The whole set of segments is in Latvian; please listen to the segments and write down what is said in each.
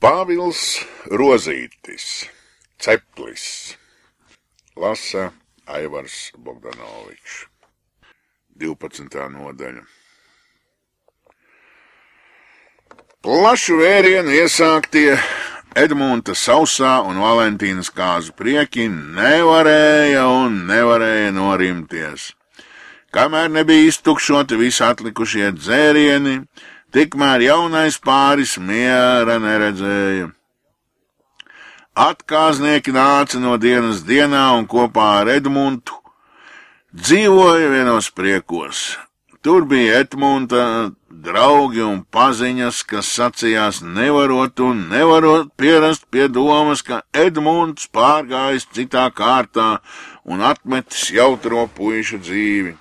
Pāvils Rozītis, Ceplis, lasa Aivars Bogdanovičs, 12. nodaļa. Plašu vērienu iesāktie Edmunta sausā un Valentīnas kāzu prieki nevarēja un nevarēja norimties. Kamēr nebija iztukšoti visi atlikušie dzērieni, tikmēr jaunais pāris miera neredzēja. Atkāznieki nāca no dienas dienā un kopā ar Edmundu dzīvoja vienos priekos. Tur bija Edmunta draugi un paziņas, kas sacījās nevarot un nevarot pierast pie domas, ka Edmunds pārgājis citā kārtā un atmetis jautro puišu dzīvi.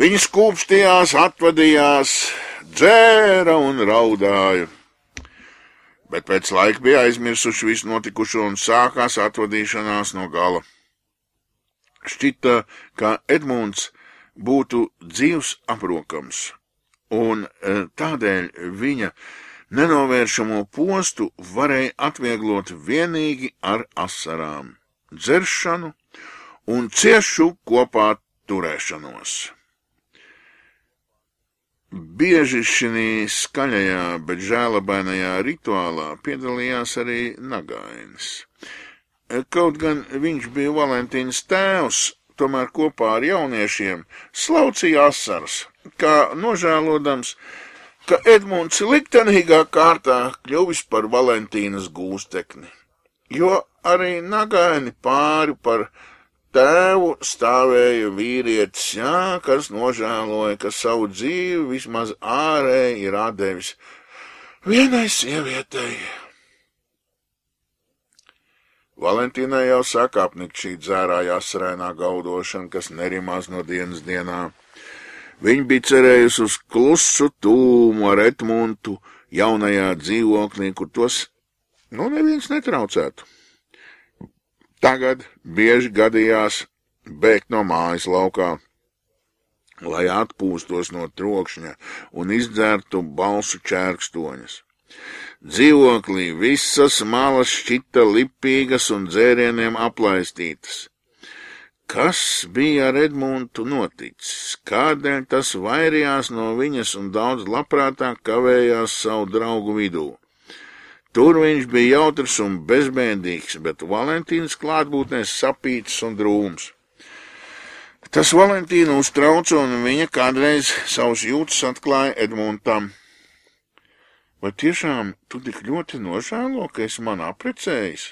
Viņi skūpstījās, atvadījās, dzēra un raudāja. Bet pēc laika bija aizmirsuši visu notikušo un sākās atvadīšanās no gala. Šķita, ka Edmunds būtu dzīvs aprokams, un e, tādēļ viņa nenovēršamo postu varēja atvieglot vienīgi ar asarām, dzeršanu un ciešu kopā turēšanos. Bieži šī skaļajā, bet žēlabainajā rituālā piedalījās arī Nagainis. Kaut gan viņš bija Valentīnas tēvs, tomēr kopā ar jauniešiem slaucīja asaras, kā nožēlodams, ka Edmunds liktenīgā kārtā kļuvis par Valentīnas gūstekni, jo arī Nagaini pāri par tēvu stāvēja vīrietis, jā, kas nožēloja, ka savu dzīvi vismaz ārēji ir atdevis vienai sievietei. Valentīnai jau saka apnikt šī dzērā jāsarēnā gaudošana, kas nerimās no dienas dienā. Viņa bija cerējusi uz klusu tūmu ar Etmuntu jaunajā dzīvoklī, kur tos, nu, neviens netraucētu. Tagad bieži gadījās bēgt no mājas laukā, lai atpūstos no trokšņa un izdzertu balsu čērkstoņas. Dzīvoklī visas malas šķita lipīgas un dzērieniem aplaistītas. Kas bija ar Edmundu noticis? Kādēļ tas vairījās no viņas un daudz labprātāk kavējās savu draugu vidū? Tur viņš bija jautrs un bezbēdīgs, bet Valentīnas klātbūtnē sapīts un drūms. Tas Valentīnu uztrauca, un viņa kādreiz savus jūtas atklāja Edmundam. Vai tiešām tu tik ļoti nožēlo, ka esi man aprecējis?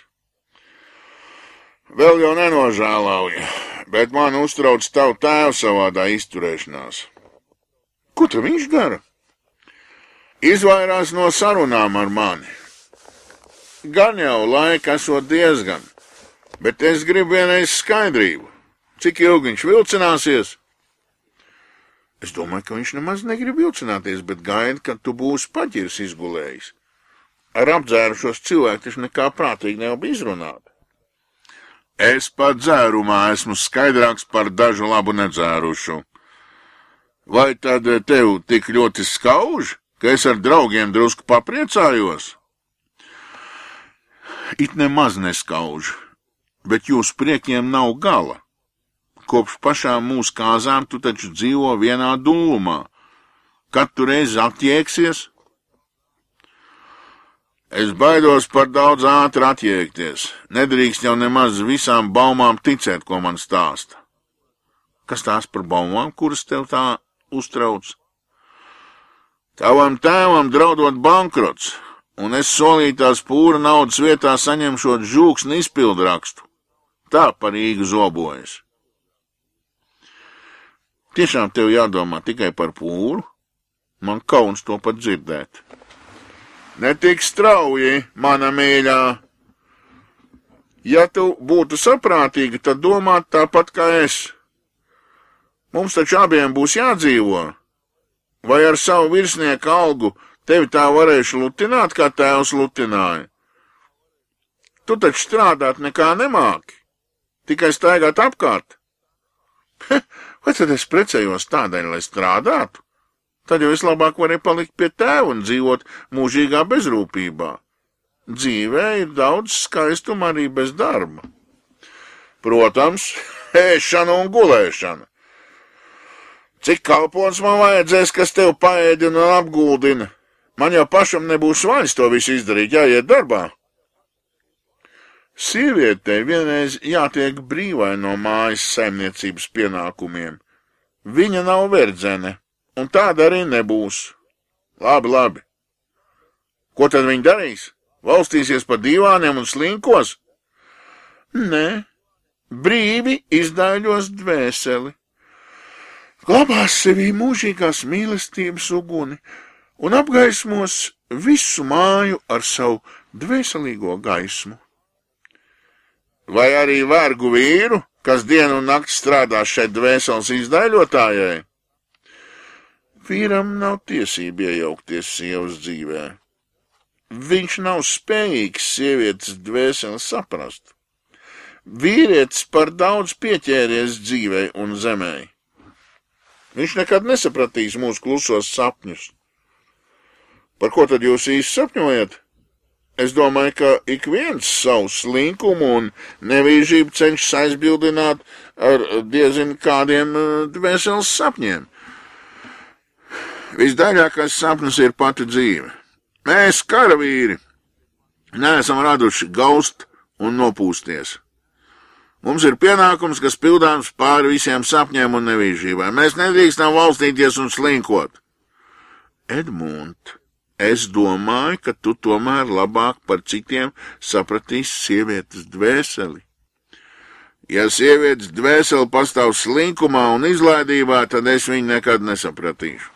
Vēl jau nenožēlauju, bet man uztrauc tavu tēvu savādā izturēšanās. Ko tad viņš dara? Izvairās no sarunām ar mani gan jau laika esot diezgan, bet es gribu vienreiz skaidrību, cik ilgi viņš vilcināsies. Es domāju, ka viņš nemaz negrib vilcināties, bet gaida, kad tu būsi paģirs izgulējis. Ar apdzērušos cilvēku taču nekā prātīgi nevar izrunāt. Es pat dzērumā esmu skaidrāks par dažu labu nedzērušu. Vai tad tev tik ļoti skauž, ka es ar draugiem drusku papriecājos? It nemaz neskauž, bet jūsu priekiem nav gala. Kopš pašām mūsu kāzām tu taču dzīvo vienā dūmā. Kad tu reiz attieksies? Es baidos par daudz ātri attiekties. Nedrīkst jau nemaz visām baumām ticēt, ko man stāsta. Kas tās par baumām, kuras tev tā uztrauc? Tavam tēvam draudot bankrots, un es solītās pūra naudas vietā saņemšot žūksni izpildu rakstu. Tā par īgu zobojas. Tiešām tev jādomā tikai par pūru? Man kauns to pat dzirdēt. Netik strauji, mana mīļā. Ja tu būtu saprātīga, tad domāt tāpat kā es. Mums taču abiem būs jādzīvo. Vai ar savu virsnieku algu Tevi tā varēšu lutināt, kā tēvs lutināja. Tu taču strādāt nekā nemāki, tikai staigāt apkārt. Vai tad es precējos tādēļ, lai strādātu? Tad jau es labāk varēju palikt pie tēva un dzīvot mūžīgā bezrūpībā. dzīvē ir daudz skaistuma arī bez darba. Protams, ēšana un gulēšana. Cik kalpons man vajadzēs, kas tev paēdina un apguldina? Man jau pašam nebūs vaļas to visu izdarīt, jāiet darbā. Sievietei vienreiz jātiek brīvai no mājas saimniecības pienākumiem. Viņa nav verdzene, un tāda arī nebūs. Labi, labi. Ko tad viņa darīs? Valstīsies pa divāniem un slinkos? Nē, brīvi izdaiļos dvēseli. Glabās sevī mūžīgās mīlestības uguni un apgaismos visu māju ar savu dvēselīgo gaismu. Vai arī vergu vīru, kas dienu un nakti strādā šeit dvēseles izdaiļotājai? Vīram nav tiesība iejaukties sievas dzīvē. Viņš nav spējīgs sievietes dvēseli saprast. Vīrietis par daudz pieķēries dzīvei un zemē. Viņš nekad nesapratīs mūsu klusos sapņus. Par ko tad jūs īsti sapņojat? Es domāju, ka ik viens savu slinkumu un nevīžību cenšas aizbildināt ar diezin kādiem eh, dvēseles sapņiem. Visdaļākais sapnis ir pati dzīve. Mēs, karavīri, neesam raduši gaust un nopūsties. Mums ir pienākums, kas pildāms pāri visiem sapņiem un nevīžībām. Mēs nedrīkstam valstīties un slinkot. Edmund, Es domāju, ka tu tomēr labāk par citiem sapratīsi sievietes dvēseli. Ja sievietes dvēseli pastāv slinkumā un izlaidībā, tad es viņu nekad nesapratīšu.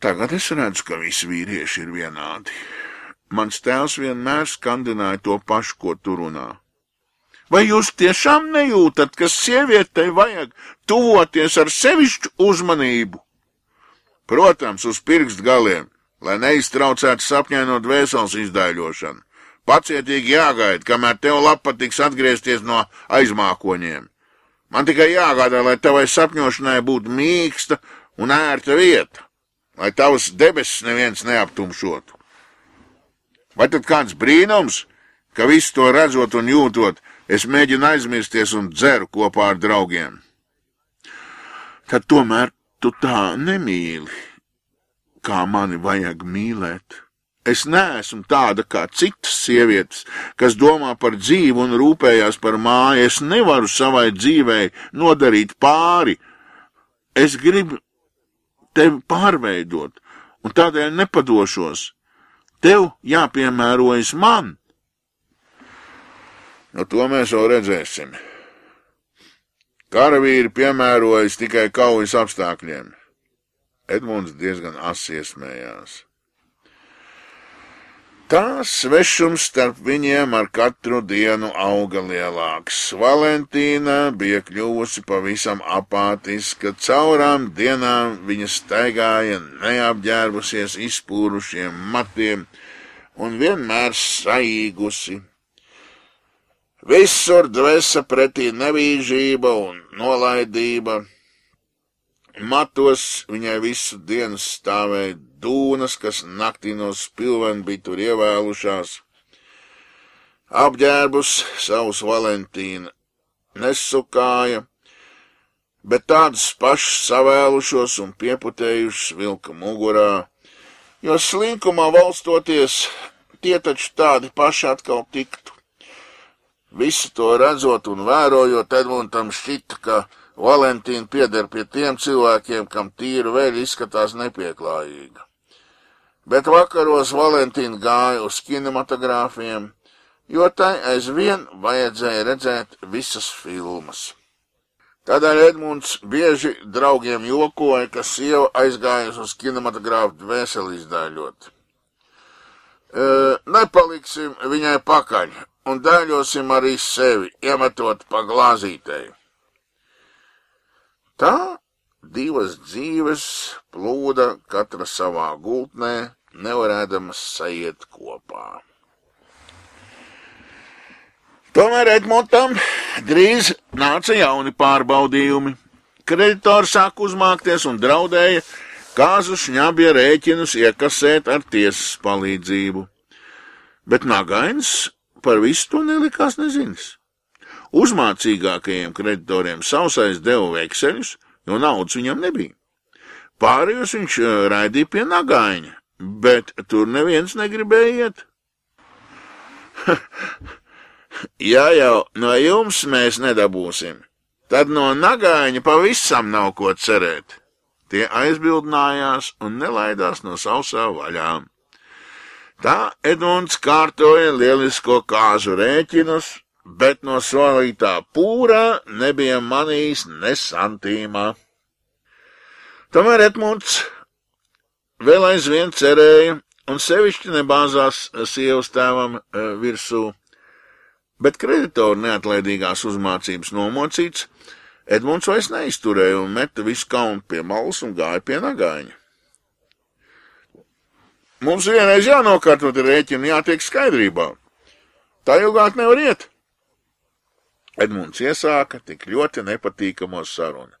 Tagad es redzu, ka visi vīrieši ir vienādi. Mans tēvs vienmēr skandināja to pašu, ko tu runā. Vai jūs tiešām nejūtat, ka sievietei vajag tuvoties ar sevišķu uzmanību? Protams, uz pirkstu galiem, lai neiztraucētu sapņaino dvēseles izdaiļošanu. Pacietīgi jāgaida, kamēr tev lapa tiks atgriezties no aizmākoņiem. Man tikai jāgādā, lai tavai sapņošanai būtu mīksta un ērta vieta, lai tavas debesis neviens neaptumšotu. Vai tad kāds brīnums, ka visu to redzot un jūtot, es mēģinu aizmirsties un dzeru kopā ar draugiem? Tad tomēr tu tā nemīli, kā mani vajag mīlēt. Es neesmu tāda kā citas sievietes, kas domā par dzīvi un rūpējās par māju. Es nevaru savai dzīvei nodarīt pāri. Es gribu tevi pārveidot, un tādēļ nepadošos. Tev jāpiemērojas man. Nu, to mēs vēl redzēsim. Karavīri piemērojas tikai kaujas apstākļiem. Edmunds diezgan asi iesmējās. Tā svešums starp viņiem ar katru dienu auga lielāks. Valentīna bija kļuvusi pavisam apātiska, caurām dienām viņa staigāja neapģērbusies izpūrušiem matiem un vienmēr saīgusi. Visur dvēsa pretī nevīžība un nolaidība. Matos viņai visu dienu stāvēja dūnas, kas naktī no spilvena bija tur ievēlušās. Apģērbus savus Valentīna nesukāja, bet tādus pašus savēlušos un pieputējušus vilka mugurā, jo slinkumā valstoties tie taču tādi paši atkal tiktu. Visu to redzot un vērojot, Edmundam šķita, ka Valentīna pieder pie tiem cilvēkiem, kam tīra vēl izskatās nepieklājīga. Bet vakaros Valentīna gāja uz kinematogrāfiem, jo tai aizvien vajadzēja redzēt visas filmas. Tādēļ Edmunds bieži draugiem jokoja, ka sieva aizgājusi uz kinematogrāfu dvēseli izdēļot. E, nepaliksim viņai pakaļ, un dēļosim arī sevi, iemetot pa glāzītei. Tā divas dzīves plūda katra savā gultnē, nevarēdamas sajiet kopā. Tomēr Edmontam drīz nāca jauni pārbaudījumi. Kreditori sāk uzmākties un draudēja kāzu šņabja rēķinus iekasēt ar tiesas palīdzību. bet Nagains par visu to nelikās nezinis. Uzmācīgākajiem kreditoriem sausais deva vekseļus, jo naudas viņam nebija. Pārējos viņš eh, raidīja pie Nagaiņa, bet tur neviens negribēja iet. ja jau no jums mēs nedabūsim, tad no Nagaiņa pavisam nav ko cerēt. Tie aizbildinājās un nelaidās no sausā vaļām. Tā Edmunds kārtoja lielisko kāzu rēķinus, bet no solītā pūra nebija manījis ne santīmā. Tomēr Edmunds vēl aizvien cerēja, un sevišķi nebāzās sievas tēvam e, virsū, bet kreditoru neatlaidīgās uzmācības nomocīts, Edmunds vairs neizturēja un meta visu kaunu pie malas un gāja pie nagaiņa. Mums vienreiz jānokārtot rēķinu, jātiek skaidrībā. Tā ilgāk nevar iet. Edmunds iesāka tik ļoti nepatīkamo sarunu.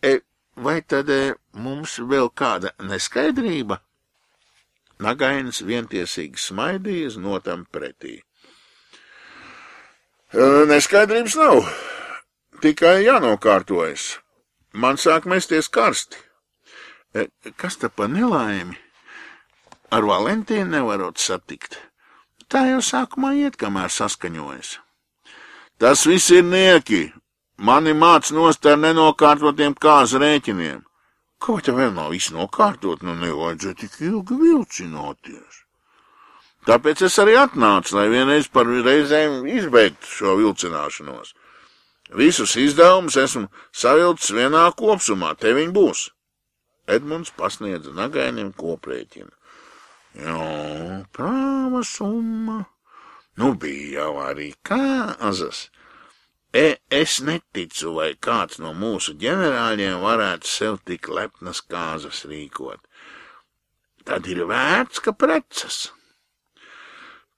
E, vai tad e, mums vēl kāda neskaidrība? Nagainis vientiesīgi smaidīja uz notam pretī. E, neskaidrības nav, tikai jānokārtojas. Man sāk mesties karsti. E, kas te pa nelaimi? Ar Valentīnu nevarot satikt. Tā jau sākumā iet, kamēr saskaņojas. Tas viss ir nieki. Mani māc nost ar nenokārtotiem kāzu rēķiniem. Ko te vēl nav viss nokārtot, nu nevajadzēja tik ilgi vilcināties. Tāpēc es arī atnācu, lai vienreiz par reizēm izbeigtu šo vilcināšanos. Visus izdevumus esmu savilcis vienā kopsumā, te viņi būs. Edmunds pasniedza nagainim koprēķinu. Jā, prāva summa. Nu bija jau arī kāzas. E, es neticu, vai kāds no mūsu ģenerāļiem varētu sev tik lepnas kāzas rīkot. Tad ir vērts, ka precas.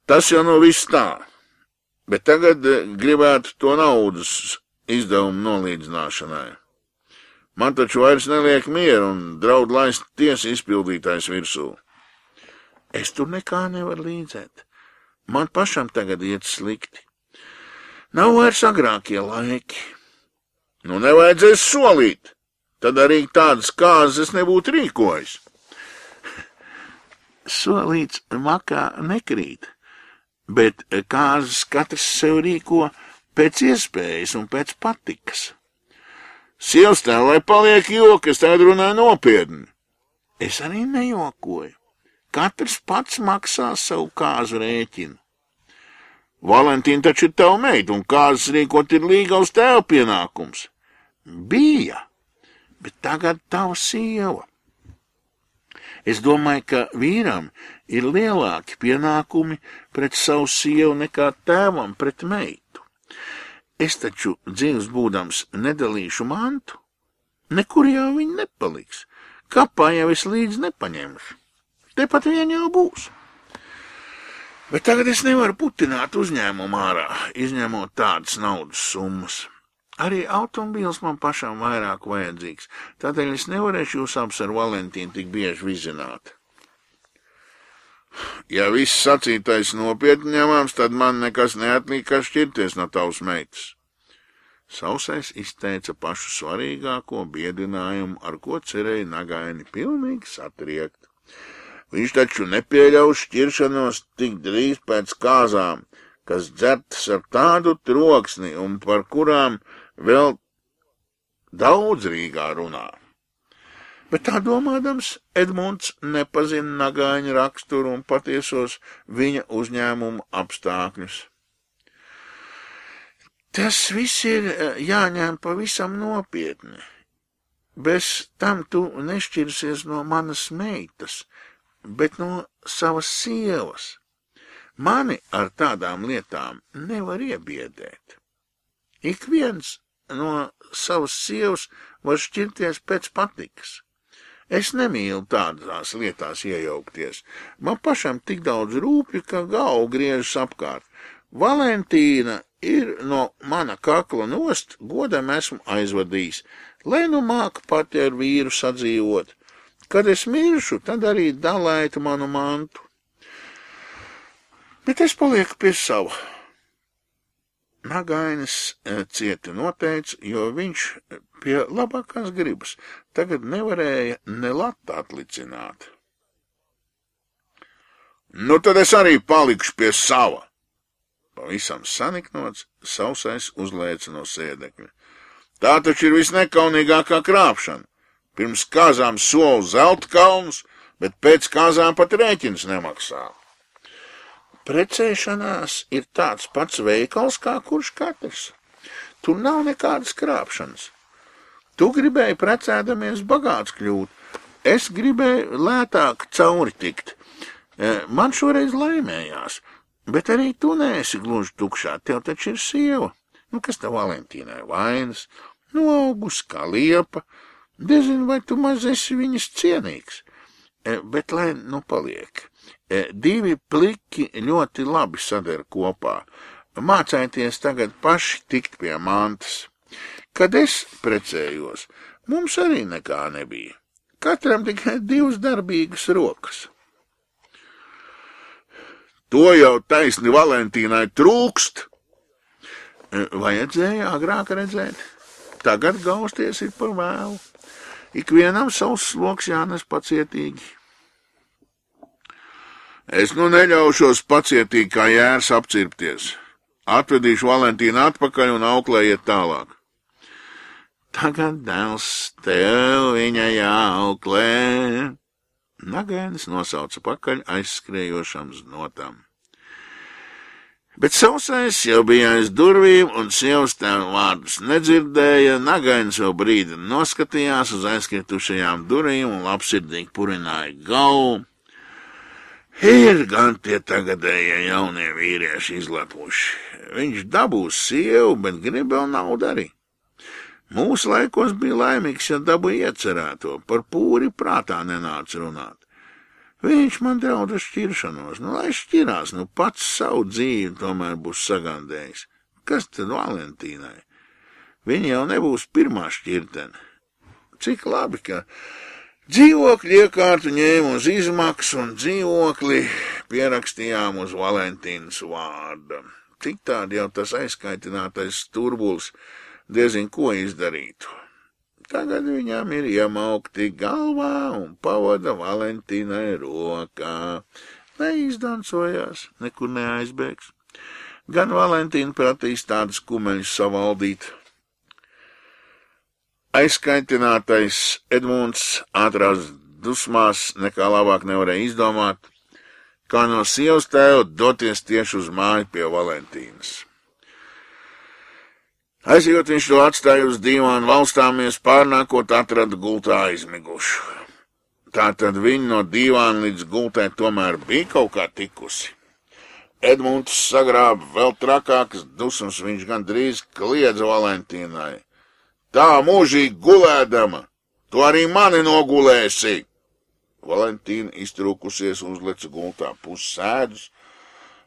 Tas jau nu viss tā, bet tagad e, gribētu to naudas izdevumu nolīdzināšanai. Man taču vairs neliek mieru un draud laist tiesa izpildītājs virsū. Es tur nekā nevaru līdzēt. Man pašam tagad iet slikti. Nav vairs agrākie laiki. Nu, nevajadzēs solīt, tad arī tādas kāzas nebūtu rīkojis. Solīts makā nekrīt, bet kāzas katrs sev rīko pēc iespējas un pēc patikas. Sievs tā, lai paliek joki, es tagad runāju nopietni. Es arī nejokoju. Katrs pats maksā savu kāzu rēķinu. Valentīna taču ir tava meita, un kāzas rīkot ir līga uz tev pienākums. Bija, bet tagad tava sieva. Es domāju, ka vīram ir lielāki pienākumi pret savu sievu nekā tēvam pret meitu. Es taču dzīves būdams nedalīšu mantu, nekur jau viņi nepaliks, kapā jau es līdz nepaņemšu. Tepat vien jau būs. Bet tagad es nevaru putināt uzņēmumu ārā, izņemot tādas naudas summas. Arī automobīls man pašam vairāk vajadzīgs, tādēļ es nevarēšu jūs abus ar Valentīnu tik bieži vizināt. Ja viss sacītais nopietni ņemams, tad man nekas neatlīk, kā šķirties no tavas meitas. Sausais izteica pašu svarīgāko biedinājumu, ar ko cerēja Nagaini pilnīgi satriekt. Viņš taču nepieļaus šķiršanos tik drīz pēc kāzām, kas dzertas ar tādu troksni un par kurām vēl daudz Rīgā runā. Bet tā domādams, Edmunds nepazina nagāņa raksturu un patiesos viņa uzņēmuma apstākļus. Tas viss ir eh, jāņem pavisam nopietni. Bez tam tu nešķirsies no manas meitas, bet no savas sievas. Mani ar tādām lietām nevar iebiedēt. Ik viens no savas sievas var šķirties pēc patikas. Es nemīlu tādās lietās iejaukties. Man pašam tik daudz rūpju, ka galva griežas apkārt. Valentīna ir no mana kakla nost, godam esmu aizvadījis, lai nu māku pati ar vīru sadzīvot. Kad es miršu, tad arī dalētu manu mantu. Bet es palieku pie sava. Nagainis e, cieti noteica, jo viņš pie labākās gribas tagad nevarēja ne latu atlicināt. Nu tad es arī palikšu pie sava. Pavisam saniknots, sausais uzlēca no sēdekļa. Tā taču ir visnekaunīgākā krāpšana. Pirms kāzām soli zelta kalnus, bet pēc kāzām pat rēķins nemaksā. Precēšanās ir tāds pats veikals kā kurš katrs. Tur nav nekādas krāpšanas. Tu gribēji precēdamies bagāts kļūt, es gribēju lētāk cauri tikt. E, man šoreiz laimējās, bet arī tu neesi gluži tukšā, tev taču ir sieva. Nu, kas tev Valentīnai vainas? Nu, augus kā liepa. Nezinu, vai tu maz esi viņas cienīgs. E, bet lai nu paliek. E, divi pliki ļoti labi sadara kopā. Mācēties tagad paši tikt pie mantas. Kad es precējos, mums arī nekā nebija. Katram tikai divas darbīgas rokas. To jau taisni Valentīnai trūkst. E, vajadzēja agrāk redzēt. Tagad gausties ir par vēlu. Ikvienam savs sloks jānes pacietīgi. Es nu neļaušos pacietīgi kā jērs apcirpties. Atvedīšu Valentīnu atpakaļ un auklējiet tālāk. Tagad dēls tev viņa jāauklē. Nagainis nosauca pakaļ aizskrējošam znotam. Bet sausais jau bija aiz durvīm, un sievas tēva vārdus nedzirdēja. Nagainis jau brīdi noskatījās uz aizkritušajām durvīm un labsirdīgi purināja galvu. Ir gan tie tagadējie jaunie vīrieši izlepuši. Viņš dabūs sievu, bet grib vēl naudu arī. Mūsu laikos bija laimīgs, ja dabu iecerēto, par pūri prātā nenāca runāt. Viņš man drauda šķiršanos, nu lai šķirās, nu pats savu dzīvi tomēr būs sagandējis. Kas tad Valentīnai? Viņa jau nebūs pirmā šķirtene. Cik labi, ka Dzīvokļu iekārtu ņēmu uz izmaksu un dzīvokli pierakstījām uz Valentīnas vārda. Tik tādi jau tas aizskaitinātais turbuls diezin ko izdarītu. Tagad viņām ir iemaukti galvā un pavada Valentīnai rokā. Neizdancojās, nekur neaizbēgs. Gan Valentīna pratīs tādas kumeļus savaldīt, Aizskaitinātais Edmunds ātrās dusmās nekā labāk nevarēja izdomāt, kā no sievas tēva doties tieši uz māju pie Valentīnas. Aizjot viņš to atstāja uz divānu valstāmies, pārnākot atrada gultā aizmigušu. Tātad viņa no divāna līdz gultē tomēr bija kaut kā tikusi. Edmunds sagrāba vēl trakākas dusmas, viņš gan drīz kliedza Valentīnai. Tā mūžīgi gulēdama, tu arī mani nogulēsi. Valentīna iztrūkusies uzleca gultā pussēdus,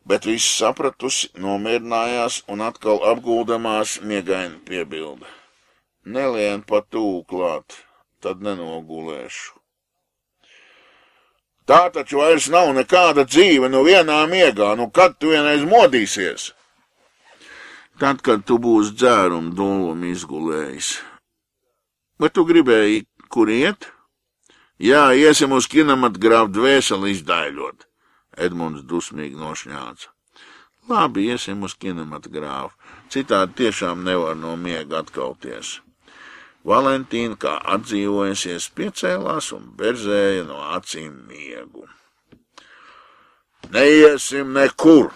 bet viss sapratusi, nomierinājās un atkal apguldamās miegaini piebilda. Nelien pa tūklāt, tad nenogulēšu. Tā taču vairs nav nekāda dzīve, nu vienā miegā, nu kad tu vienreiz modīsies? Tad, kad tu būsi dzērumu dūlumu izgulējis. Bet tu gribēji, kur iet? Jā, iesim uz kinematogrāfu dvēseli izdaiļot. Edmunds dusmīgi nošņāca. Labi, iesim uz kinematogrāfu. Citādi tiešām nevar no miega atkauties. Valentīna, kā atdzīvojusies, piecēlās un berzēja no acīm miegu. Neiesim nekur!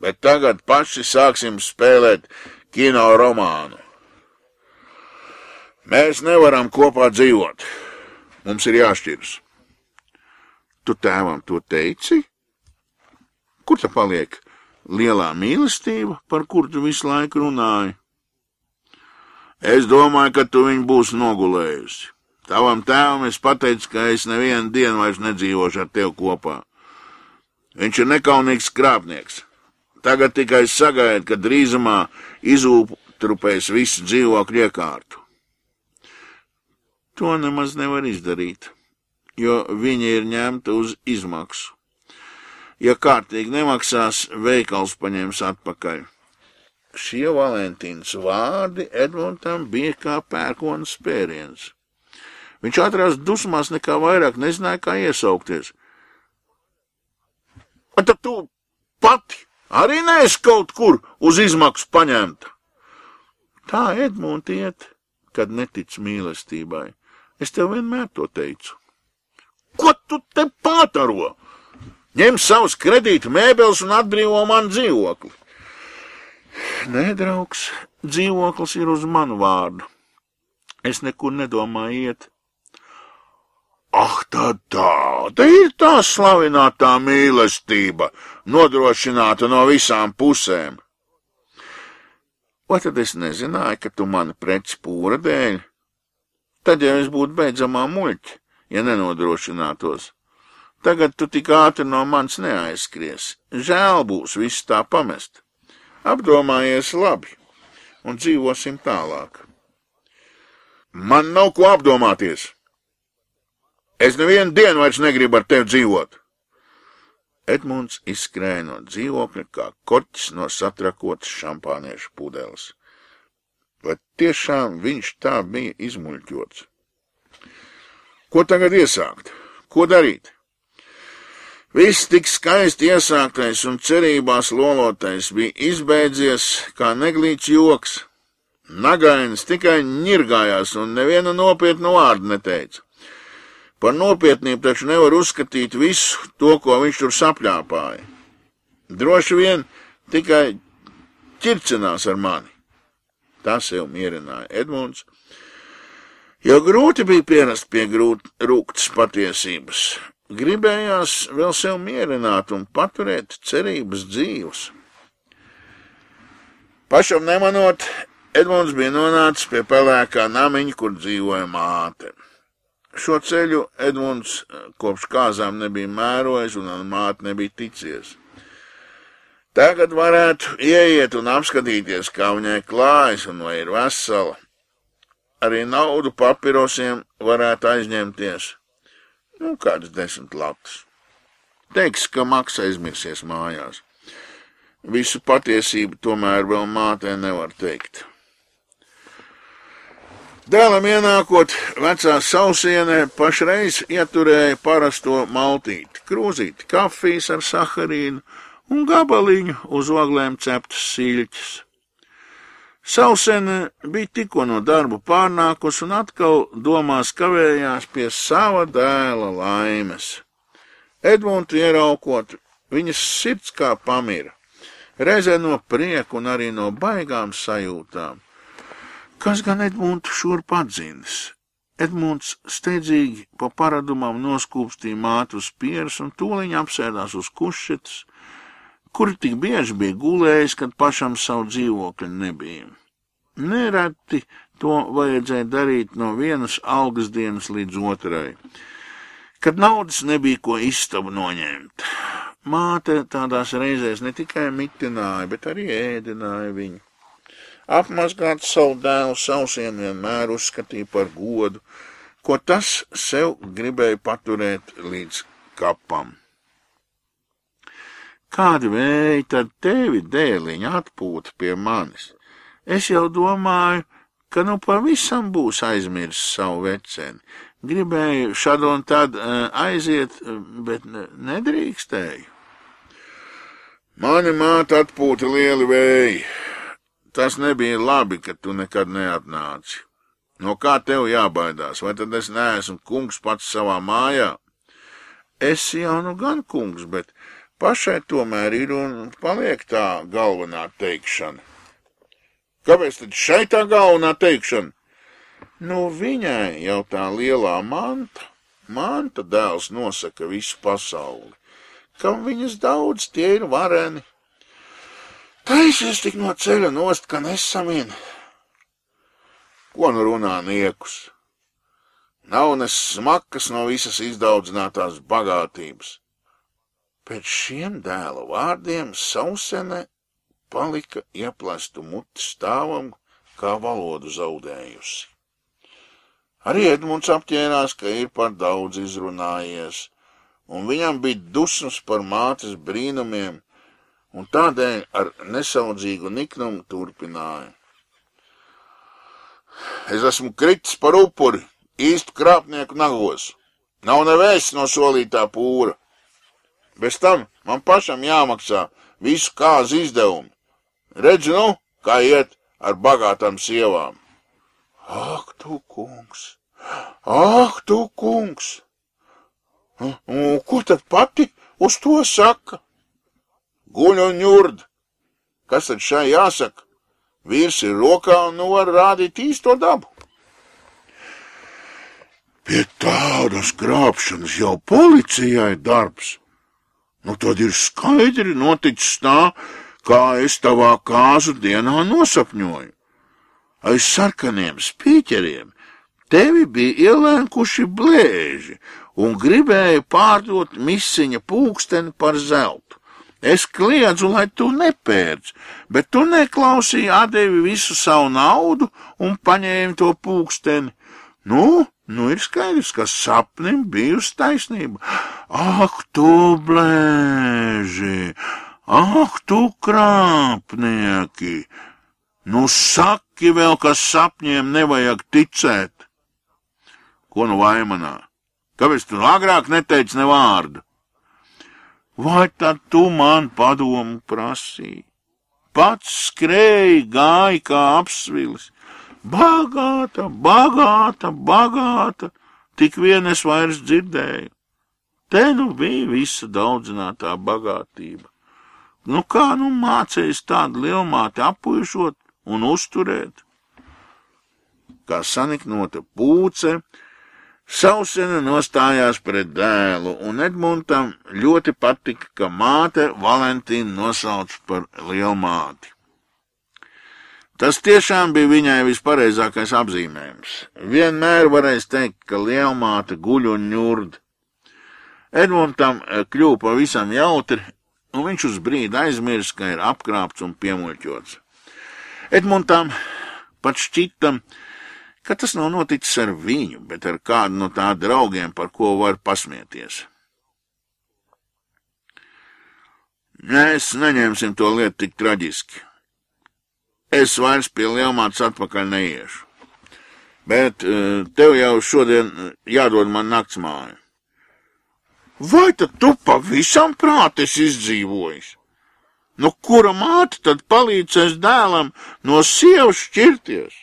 bet tagad paši sāksim spēlēt kino romānu. Mēs nevaram kopā dzīvot. Mums ir jāšķiras. Tu tēvam to teici? Kur ta paliek lielā mīlestība, par kuru tu visu laiku runāji? Es domāju, ka tu viņu būsi nogulējusi. Tavam tēvam es pateicu, ka es nevienu dienu vairs nedzīvošu ar tevi kopā. Viņš ir nekaunīgs krāpnieks. Tagad tikai sagaida, ka drīzumā izūtrupēs visu dzīvokļu iekārtu. To nemaz nevar izdarīt, jo viņa ir ņemta uz izmaksu. Ja kārtīgi nemaksās, veikals paņems atpakaļ. Šie Valentīnas vārdi Edmundam bija kā pērkona spēriens. Viņš atrās dusmās nekā vairāk nezināja, kā iesaukties. Un tad tu pati arī neesi kaut kur uz izmaksu paņemta. Tā Edmund iet, kad netic mīlestībai. Es tev vienmēr to teicu. Ko tu te pātaro? Ņem savus kredītu mēbeles un atbrīvo man dzīvokli. Nē, draugs, dzīvoklis ir uz manu vārdu. Es nekur nedomāju iet. Ah, tā tāda ir tā slavinātā mīlestība, nodrošināta no visām pusēm. Vai tad es nezināju, ka tu mani preci pūra dēļ? Tad jau es būtu beidzamā muļķi, ja nenodrošinātos. Tagad tu tik ātri no manis neaizskries. Žēl būs viss tā pamest. Apdomājies labi un dzīvosim tālāk. Man nav ko apdomāties. Es nevienu dienu vairs negribu ar tevi dzīvot. Edmunds izskrēja no dzīvokļa kā korķis no satrakotas šampāniešu pudeles. Vai tiešām viņš tā bija izmuļķots? Ko tagad iesākt? Ko darīt? Viss tik skaisti iesāktais un cerībās lolotais bija izbeidzies kā neglīts joks. Nagainis tikai ņirgājās un nevienu nopietnu vārdu neteica. Par nopietnību taču nevar uzskatīt visu to, ko viņš tur sapļāpāja. Droši vien tikai ķircinās ar mani. Tas jau mierināja Edmunds, jo grūti bija pierast pie grūt, rūktas patiesības. Gribējās vēl sev mierināt un paturēt cerības dzīvus. Pašam nemanot, Edmunds bija nonācis pie pelēkā namiņa, kur dzīvoja māte. Šo ceļu Edmunds kopš kāzām nebija mērojis un ar māti nebija ticies. Tagad varētu ieiet un apskatīties, kā viņai klājas un vai ir vesela. Arī naudu papirosiem varētu aizņemties nu, kādas desmit lapas. Teiks, ka maksa aizmirsies mājās. Visu patiesību tomēr vēl mātē nevar teikt. Dēlam ienākot vecā sausienē, pašreiz ieturēja parasto maltīti, krūzīti, kafijas ar saharīnu un gabaliņu uz oglēm ceptas siļķis. Sausene bija tikko no darba pārnākus un atkal domās kavējās pie sava dēla laimes. Edmundu ieraukot, viņas sirds kā pamira, reizē no prieka un arī no baigām sajūtām. Kas gan Edmundu šurp atzinis? Edmunds steidzīgi pa paradumam noskūpstīja mātu uz pieras un tūliņ apsēdās uz kušetes, kur tik bieži bija gulējis, kad pašam savu dzīvokli nebija. Nereti to vajadzēja darīt no vienas algas dienas līdz otrai, kad naudas nebija ko istabu noņemt. Māte tādās reizēs ne tikai mitināja, bet arī ēdināja viņu. Apmazgāt savu dēlu sausiem vienmēr uzskatīja par godu, ko tas sev gribēja paturēt līdz kapam. Kādi vēji tad tevi dēliņa atpūta pie manis? Es jau domāju, ka nu pavisam būs aizmirsis savu veceni. Gribēju šad un tad uh, aiziet, bet nedrīkstēju. Mani māte atpūta lieli vēji. Tas nebija labi, ka tu nekad neatnāci. No kā tev jābaidās? Vai tad es neesmu kungs pats savā mājā? Es jau nu gan kungs, bet pašai tomēr ir un paliek tā galvenā teikšana. Kāpēc tad šeit tā galvenā teikšana? Nu, viņai jau tā lielā manta, manta dēls nosaka visu pasauli. Kam viņas daudz, tie ir vareni. Taisies tik no ceļa nost, ka nesamien. Ko nu runā niekus? Nav nes smakas no visas izdaudzinātās bagātības. Pēc šiem dēla vārdiem sausene palika ieplastu muti stāvam, kā valodu un viņam bija dusmas par mātes brīnumiem, un tādēļ ar nesaudzīgu niknumu turpināja. Es esmu kritis par upuri, īstu krāpnieku nagos. Nav nevēs no solītā pūra. Bez tam man pašam jāmaksā visu kāzu izdevumi. Redzi, nu, kā iet ar bagātām sievām. Ak, tu kungs! Ak, tu kungs! Un ko tad pati uz to saka? Guļ un ņurd. Kas tad šai jāsaka? Vīrs ir rokā un nu var rādīt īsto dabu. Pie tādas krāpšanas jau policijai darbs. Nu tad ir skaidri noticis tā, kā es tavā kāzu dienā nosapņoju. Aiz sarkaniem spīķeriem tevi bija ielēnkuši blēži un gribēja pārdot misiņa pūksteni par zeltu. Es kliedzu, lai tu nepērc, bet tu neklausīji, atdevi visu savu naudu un paņēmi to pūksteni. Nu, nu ir skaidrs, ka sapnim bijusi taisnība. Ak, tu blēži! Ak, tu krāpnieki! Nu, saki vēl, ka sapņiem nevajag ticēt. Ko nu vaimanā? Kāpēc tu agrāk neteici ne vārdu? Vai tad tu man padomu prasīji? Pats skrēja, gāja kā apsvilis. Bagāta, bagāta, bagāta, tik vien es vairs dzirdēju. Te nu bija visa daudzinātā bagātība. Nu kā nu mācējis tādu lielmāti apuišot un uzturēt? Kā saniknota pūce, Sausena nostājās pret dēlu, un Edmundam ļoti patika, ka māte Valentīnu nosauc par lielmāti. Tas tiešām bija viņai vispareizākais apzīmējums. Vienmēr varēs teikt, ka lielmāte guļ un ņurd. Edmundam eh, kļuva pavisam jautri, un viņš uz brīdi aizmirst, ka ir apkrāpts un piemuļķots. Edmundam pat šķitam, ka tas nav noticis ar viņu, bet ar kādu no tā draugiem, par ko var pasmieties. Mēs neņemsim to lietu tik traģiski. Es vairs pie lielmātes atpakaļ neiešu. Bet eh, tev jau šodien eh, jādod man naktsmāju. Vai tad tu pavisam prātis izdzīvojis? Nu, kura māte tad palīdzēs dēlam no sievas šķirties?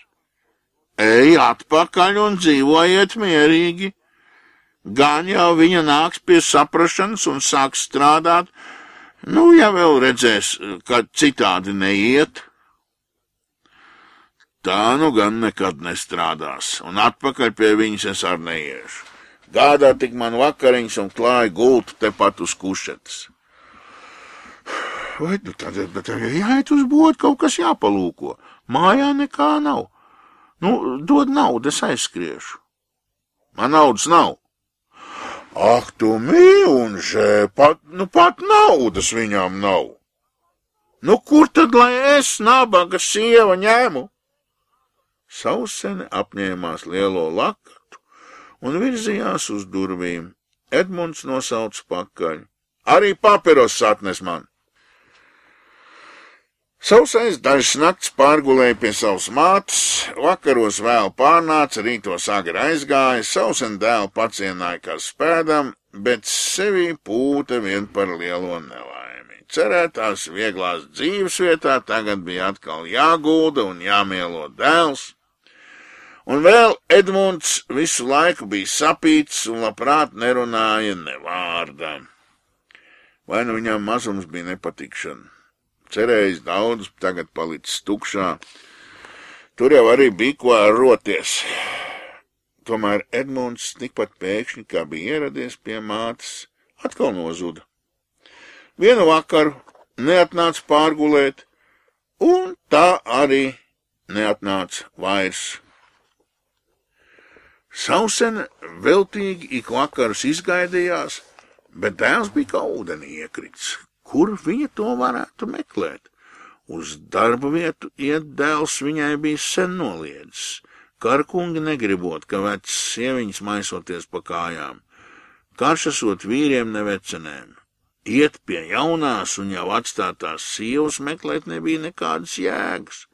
Ej atpakaļ un dzīvojiet mierīgi. Gan jau viņa nāks pie saprašanas un sāks strādāt, nu, ja vēl redzēs, ka citādi neiet. Tā nu gan nekad nestrādās, un atpakaļ pie viņas es ar neiešu. Gādā tik man vakariņas un klāja gultu tepat uz kušetes. Vai nu tad, bet jāiet uz bodu, kaut kas jāpalūko. Mājā nekā nav. Nu, dod naudu, es aizskriešu. Man naudas nav. Ak, tu mīlunžē, pat, nu pat naudas viņām nav. Nu, kur tad, lai es, nabaga sieva, ņēmu? Sausene apņēmās lielo lakatu un virzījās uz durvīm. Edmunds nosauca pakaļ. Arī papiros atnes man. Sausais dažas nakts pārgulēja pie savas mātes, vakaros vēl pārnāca, rītos agri aizgāja, sausen dēlu pacienāja kā spēdam, bet sevī pūta vien par lielo nelaimi. Cerētās vieglās dzīves vietā tagad bija atkal jāgulda un jāmielo dēls, un vēl Edmunds visu laiku bija sapīts un labprāt nerunāja ne vārdā. Vai nu viņam mazums bija nepatikšana? cerējis daudz, tagad palicis tukšā. Tur jau arī bija ko roties. Tomēr Edmunds tikpat pēkšņi, kā bija ieradies pie mātes, atkal nozuda. Vienu vakaru neatnāca pārgulēt, un tā arī neatnāca vairs. Sausene veltīgi ik vakarus izgaidījās, bet dēls bija kā ūdenī iekrits, Kur viņa to varētu meklēt? Uz darba vietu iet dēls viņai bija sen noliedzis. Karkungi negribot, ka vecs sieviņas maisoties pa kājām. karš esot vīriem nevecenēm. Iet pie jaunās un jau atstātās sievas meklēt nebija nekādas jēgas.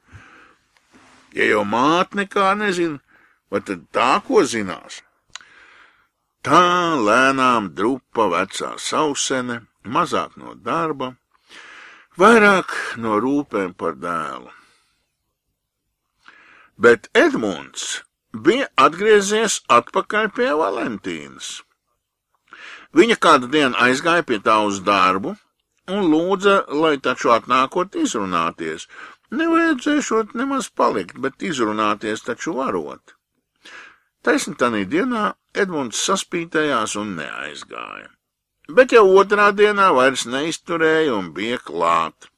Ja jau māt nekā nezina, vai tad tā ko zinās? Tā lēnām drupa vecā sausene, mazāk no darba, vairāk no rūpēm par dēlu. Bet Edmunds bija atgriezies atpakaļ pie Valentīnas. Viņa kādu dienu aizgāja pie tā uz darbu un lūdza, lai taču atnākot izrunāties. Nevajadzēšot nemaz palikt, bet izrunāties taču varot. Taisni tanī dienā Edmunds saspītējās un neaizgāja bet jau otrā dienā vairs neizturēja un bija klāt.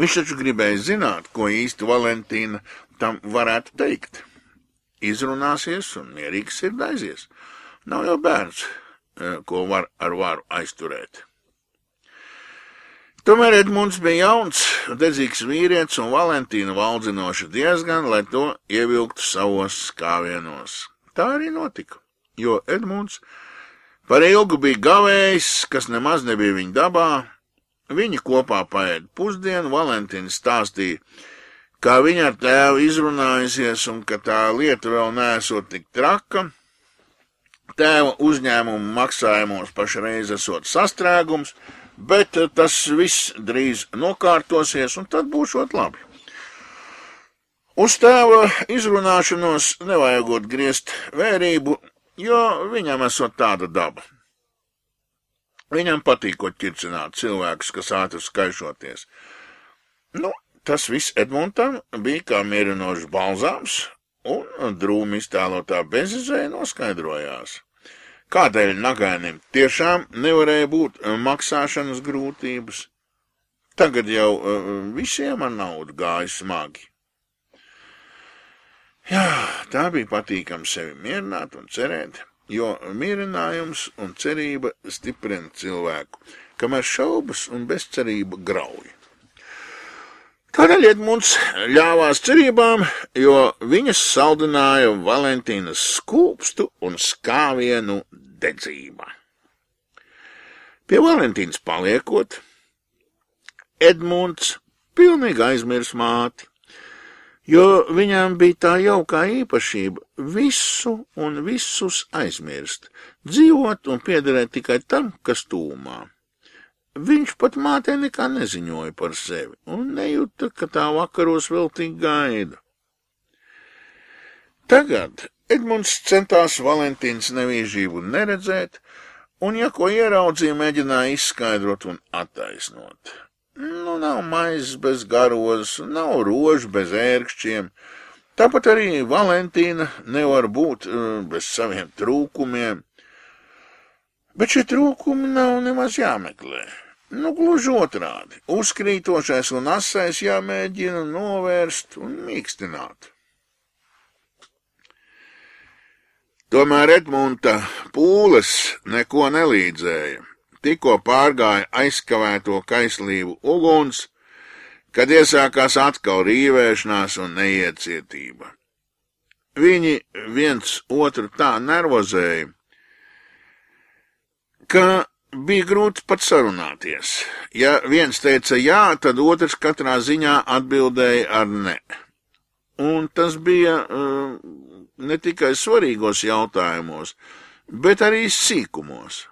Viņš taču gribēja zināt, ko īsti Valentīna tam varētu teikt. Izrunāsies un mierīgs ir aizies. Nav jau bērns, e, ko var ar varu aizturēt. Tomēr Edmunds bija jauns, dedzīgs vīrietis un Valentīna valdzinoši diezgan, lai to ievilktu savos skāvienos. Tā arī notika, jo Edmunds Par ilgu bija gavējs, kas nemaz nebija viņa dabā. Viņi kopā paēda pusdienu, Valentīna stāstīja, kā viņa ar tēvu izrunājusies un ka tā lieta vēl nesot tik traka. Tēva uzņēmumu maksājumos pašreiz esot sastrēgums, bet tas viss drīz nokārtosies un tad būšot labi. Uz tēva izrunāšanos nevajagot griezt vērību, jo viņam esot tāda daba. Viņam patīkot ķircināt cilvēkus, kas ātri skaišoties. Nu, tas viss Edmontam bija kā mierinošs balzāms, un drūmi iztēlotā bezizēja noskaidrojās. Kādēļ nagainim tiešām nevarēja būt maksāšanas grūtības? Tagad jau uh, visiem ar naudu gāja smagi. Jā, tā bija patīkami sevi mierināt un cerēt, jo mierinājums un cerība stiprina cilvēku, kamēr šaubas un bezcerība grauj. Tādēļ Edmunds ļāvās cerībām, jo viņas saldināja Valentīnas skūpstu un skāvienu dedzība. Pie Valentīnas paliekot, Edmunds pilnīgi aizmirs māti jo viņām bija tā jaukā īpašība visu un visus aizmirst, dzīvot un piederēt tikai tam, kas tūmā. Viņš pat mātei nekā neziņoja par sevi un nejuta, ka tā vakaros vēl tik gaida. Tagad Edmunds centās Valentīnas nevīžību neredzēt, un, ja ko ieraudzīja, mēģināja izskaidrot un attaisnot. Nu, nav maizes bez garos, nav rožu bez ērkšķiem. Tāpat arī Valentīna nevar būt uh, bez saviem trūkumiem. Bet šie trūkumi nav nemaz jāmeklē. Nu, gluži otrādi. Uzkrītošais un asais jāmēģina novērst un mīkstināt. Tomēr Edmunta pūles neko nelīdzēja tikko pārgāja aizkavēto kaislību uguns, kad iesākās atkal rīvēšanās un neiecietība. Viņi viens otru tā nervozēja, ka bija grūti pat sarunāties. Ja viens teica jā, tad otrs katrā ziņā atbildēja ar ne. Un tas bija uh, ne tikai svarīgos jautājumos, bet arī sīkumos.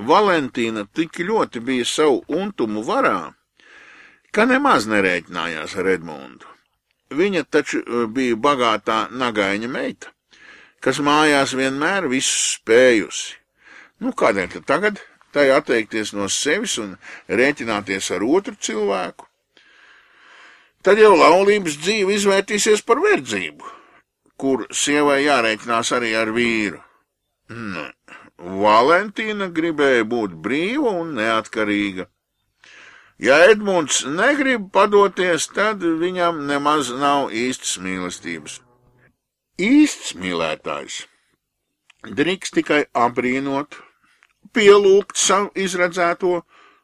Valentīna tik ļoti bija savu untumu varā, ka nemaz nerēķinājās ar Edmundu. Viņa taču e, bija bagātā nagaiņa meita, kas mājās vienmēr visu spējusi. Nu, kādēļ tad tagad tai atteikties no sevis un rēķināties ar otru cilvēku? Tad jau laulības dzīve izvērtīsies par verdzību, kur sievai jārēķinās arī ar vīru. Nē. Valentīna gribēja būt brīva un neatkarīga. Ja Edmunds negrib padoties, tad viņam nemaz nav īstas mīlestības. Īsts mīlētājs drīkst tikai apbrīnot, pielūgt savu izredzēto,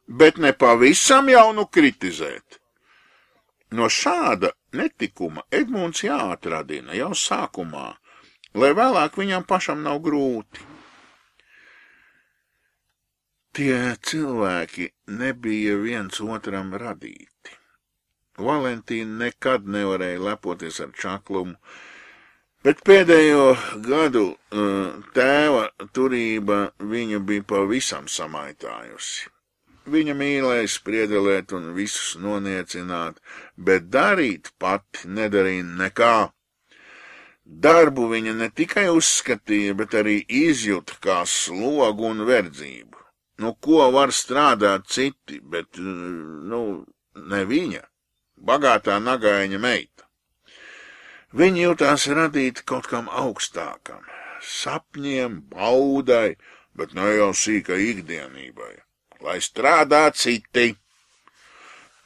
bet ne pavisam jau nu kritizēt. No šāda netikuma Edmunds jāatradina jau sākumā, lai vēlāk viņam pašam nav grūti. Tie cilvēki nebija viens otram radīti. Valentīna nekad nevarēja lepoties ar čaklumu, bet pēdējo gadu uh, tēva turība viņu bija pavisam samaitājusi. Viņa mīlēja spriedelēt un visus noniecināt, bet darīt pati nedarīja nekā. Darbu viņa ne tikai uzskatīja, bet arī izjuta kā slogu un verdzību. Nu, ko var strādāt citi, bet, nu, ne viņa, bagātā nagaiņa meita. Viņa jutās radīta kaut kam augstākam, sapņiem, baudai, bet ne jau sīkai ikdienībai lai strādā citi.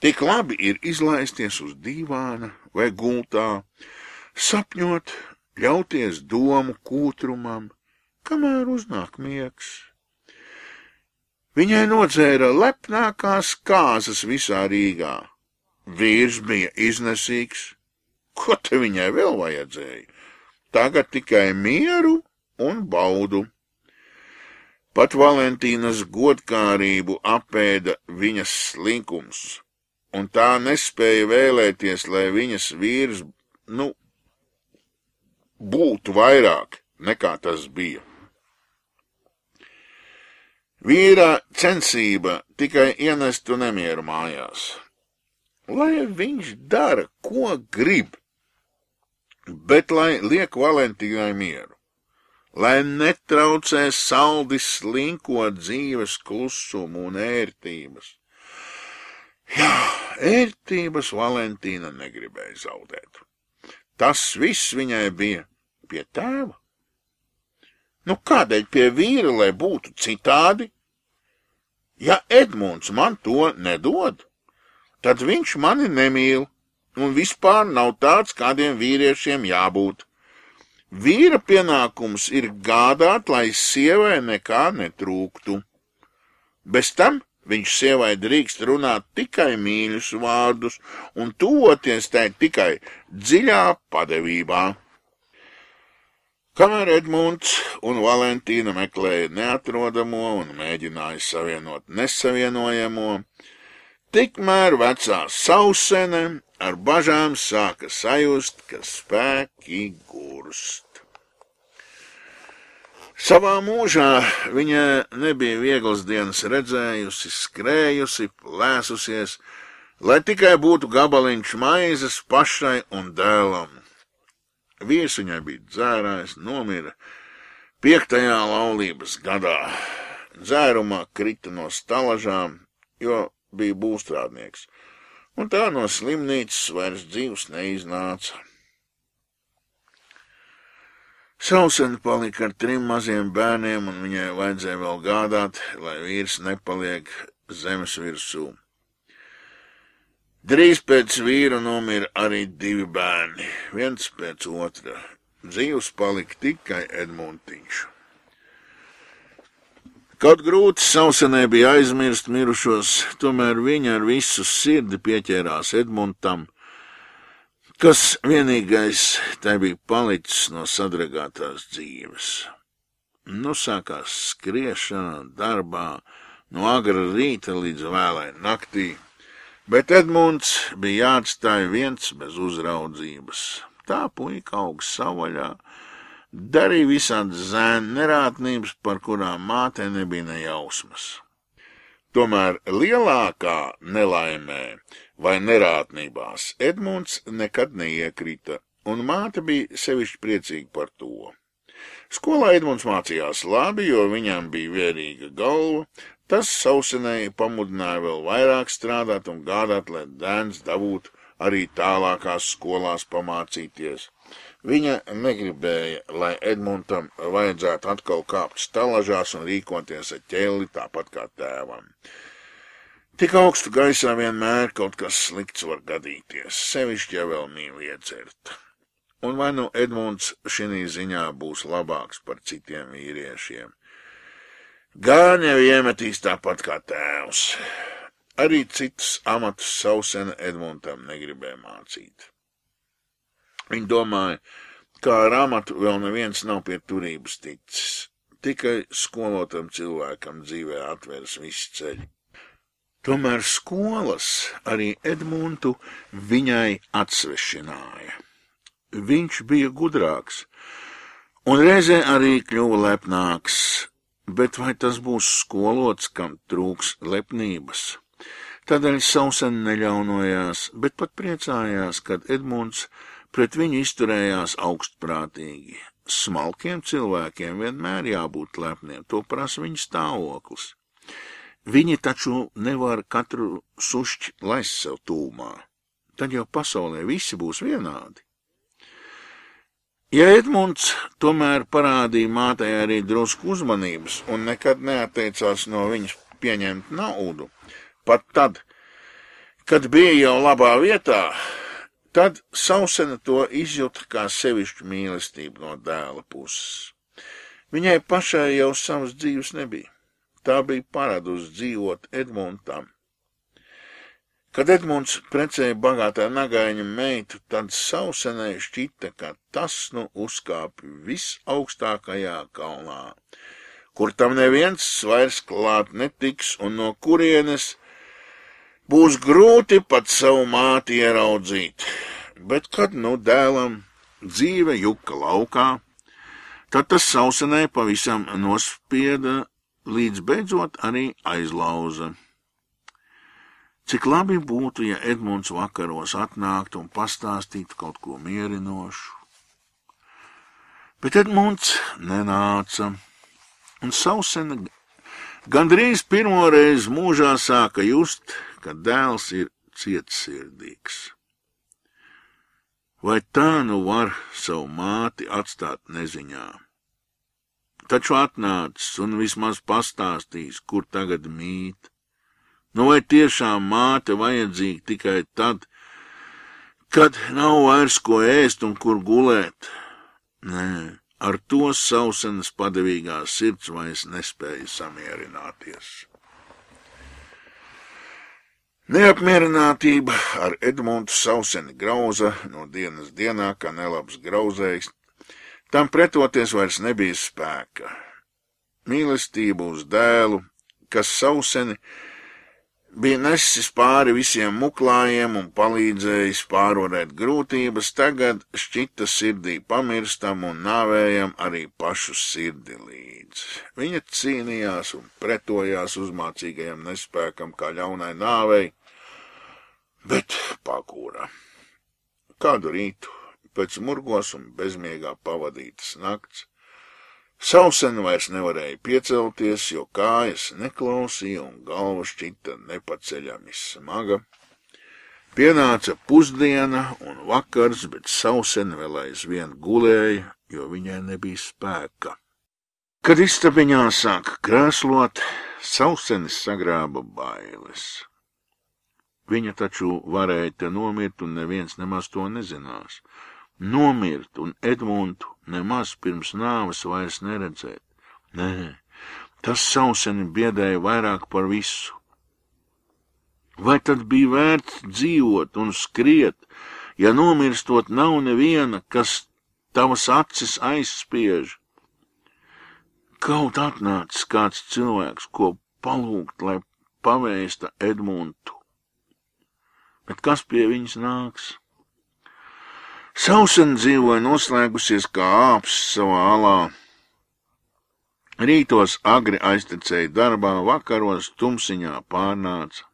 Tik labi ir izlaisties uz dīvāna vai gultā, sapņot, ļauties domu kūtrumam, kamēr uznāk miegs. Viņai nodzēra lepnākās kāzas visā Rīgā. Vīrs bija iznesīgs. Ko te viņai vēl vajadzēja? Tagad tikai mieru un baudu. Pat Valentīnas godkārību apēda viņas slinkums, un tā nespēja vēlēties, lai viņas vīrs, nu, būtu vairāk nekā tas bija. Vīra censība tikai ienestu nemieru mājās, lai viņš dara, ko grib, bet lai liek Valentīnai mieru lai netraucē saldi slinko dzīves klusumu un ērtības. Jā, ērtības Valentīna negribēja zaudēt. Tas viss viņai bija pie tēva. Nu, kādēļ pie vīra, lai būtu citādi? Ja Edmunds man to nedod, tad viņš mani nemīl un vispār nav tāds, kādiem vīriešiem jābūt. Vīra pienākums ir gādāt, lai sievai nekā netrūktu. Bez tam viņš sievai drīkst runāt tikai mīļus vārdus un tuvoties tai tikai dziļā padevībā. Kamēr Edmunds un Valentīna meklēja neatrodamo un mēģināja savienot nesavienojamo, tikmēr vecā sausene ar bažām sāka sajust, ka spēki gurst. Savā mūžā viņa nebija vieglas dienas redzējusi, skrējusi, plēsusies, lai tikai būtu gabaliņš maizes pašai un dēlam. Vīrs viņai bija dzērājs, nomira piektajā laulības gadā. Dzērumā krita no stalažām, jo bija būstrādnieks un tā no slimnīcas vairs dzīvs neiznāca. Sausena palika ar trim maziem bērniem, un viņai vajadzēja vēl gādāt, lai vīrs nepaliek zemes virsū. Drīz pēc vīra nomira arī divi bērni, viens pēc otra. Dzīvs palika tikai Edmuntiņš. Kaut grūti sausenē bija aizmirst mirušos, tomēr viņa ar visu sirdi pieķērās Edmuntam, kas vienīgais tai bija palicis no sadragātās dzīves. Nu sākās skriešana, darbā, no agra rīta līdz vēlai naktī, bet Edmunds bija jāatstāj viens bez uzraudzības. Tā puika aug savaļā, darīja visādas zēnu nerātnības, par kurām mātei nebija nejausmas. Tomēr lielākā nelaimē vai nerātnībās Edmunds nekad neiekrita, un māte bija sevišķi priecīga par to. Skolā Edmunds mācījās labi, jo viņam bija vērīga galva, tas sausenēji pamudināja vēl vairāk strādāt un gādāt, lai dēns dabūtu arī tālākās skolās pamācīties. Viņa negribēja, lai Edmundam vajadzētu atkal kāpt stalažās un rīkoties ar ķēli tāpat kā tēvam. Tik augstu gaisā vienmēr kaut kas slikts var gadīties, sevišķi, ja vēl mīl iedzert. Un vai nu Edmunds šī ziņā būs labāks par citiem vīriešiem? Gan jau iemetīs tāpat kā tēvs. Arī citus amatus sausena Edmundam negribēja mācīt. Viņa domāja, kā ar amatu vēl neviens nav pie turības ticis. tikai skolotam cilvēkam dzīvē atveras visi ceļi. Tomēr skolas arī Edmundu viņai atsvešināja. Viņš bija gudrāks, un reizē arī kļuva lepnāks, bet vai tas būs skolots, kam trūks lepnības? Tādēļ Sausen neļaunojās, bet pat priecājās, kad Edmunds pret viņu izturējās augstprātīgi. Smalkiem cilvēkiem vienmēr jābūt lepniem, to prasa viņa stāvoklis. Viņi taču nevar katru sušķi laist sev tūmā. Tad jau pasaulē visi būs vienādi. Ja Edmunds tomēr parādīja mātei arī drusku uzmanības un nekad neatteicās no viņas pieņemt naudu, pat tad, kad bija jau labā vietā, Tad Sausena to izjuta kā sevišķu mīlestību no dēla puses. Viņai pašai jau savas dzīves nebija. Tā bija paradusi dzīvot Edmundam. Kad Edmunds precēja bagātā nagaiņa meitu, tad Sausenai šķita, ka tas nu uzkāpj visaugstākajā kalnā, kur tam neviens vairs klāt netiks un no kurienes būs grūti pat savu māti ieraudzīt, bet kad nu dēlam dzīve juka laukā, tad tas sausenē pavisam nospieda, līdz beidzot arī aizlauza. Cik labi būtu, ja Edmunds vakaros atnāktu un pastāstītu kaut ko mierinošu. Bet Edmunds nenāca, un sausena gandrīz pirmo reizi mūžā sāka just, ka dēls ir cietsirdīgs. Vai tā nu var savu māti atstāt neziņā? Taču atnācis un vismaz pastāstīs, kur tagad mīt. Nu vai tiešām māte vajadzīga tikai tad, kad nav vairs ko ēst un kur gulēt? Nē, ar to sausenes padevīgā sirds vairs nespēja samierināties. Neapmierinātība ar Edmundu Sauseni grauza no dienas dienā, kā nelabs grauzējs, tam pretoties vairs nebija spēka. Mīlestība uz dēlu, kas Sauseni bija nesis pāri visiem muklājiem un palīdzējis pārvarēt grūtības, tagad šķita sirdī pamirstam un nāvējam arī pašu sirdi līdz. Viņa cīnījās un pretojās uzmācīgajam nespēkam kā ļaunai nāvei, bet pagūra. Kādu rītu pēc murgos un bezmiegā pavadītas nakts, Sausen vairs nevarēja piecelties, jo kājas neklausīja un galva šķita nepaceļami smaga. Pienāca pusdiena un vakars, bet Sausen vēl aizvien gulēja, jo viņai nebija spēka. Kad istabiņā sāka krēslot, Sausenis sagrāba bailes. Viņa taču varēja te nomirt, un neviens nemaz to nezinās. Nomirt un Edmundu nemaz pirms nāves vairs neredzēt. Nē, tas sauseni biedēja vairāk par visu. Vai tad bija vērts dzīvot un skriet, ja nomirstot nav neviena, kas tavas acis aizspiež? Kaut atnācis kāds cilvēks, ko palūgt, lai pavēsta Edmundu bet kas pie viņas nāks? Sausen dzīvoja noslēgusies kā āps savā alā. Rītos agri aiztecēja darbā, vakaros tumsiņā pārnāca.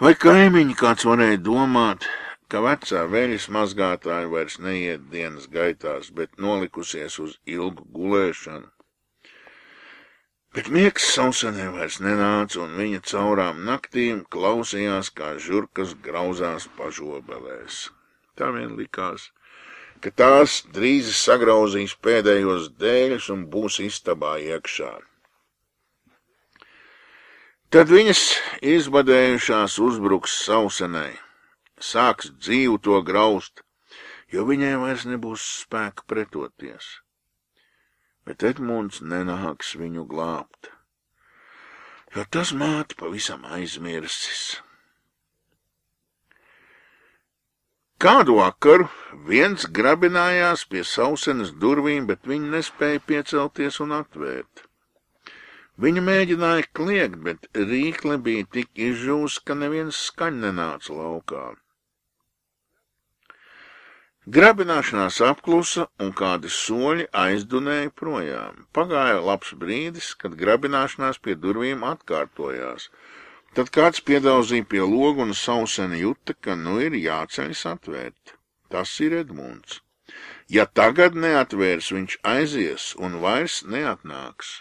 Vai kaimiņi kāds varēja domāt, ka vecā vēļas mazgātāja vairs neiet dienas gaitās, bet nolikusies uz ilgu gulēšanu? Bet miegs sausenē vairs nenāca, un viņa caurām naktīm klausījās, kā žurkas grauzās pažobelēs. Tā vien likās, ka tās drīz sagrauzīs pēdējos dēļus un būs istabā iekšā. Tad viņas izbadējušās uzbruks sausenai, sāks dzīvu to graust, jo viņai vairs nebūs spēka pretoties bet Edmunds nenāks viņu glābt, jo tas māti pavisam aizmirsis. Kādu vakaru viens grabinājās pie sausenes durvīm, bet viņi nespēja piecelties un atvērt. Viņa mēģināja kliegt, bet rīkle bija tik izžūs, ka neviens skaņ nenāca laukā. Grabināšanās apklusa un kādi soļi aizdunēja projām. Pagāja labs brīdis, kad grabināšanās pie durvīm atkārtojās. Tad kāds piedauzīja pie logu un sauseni juta, ka nu ir jāceļas atvērt. Tas ir Edmunds. Ja tagad neatvērs, viņš aizies un vairs neatnāks.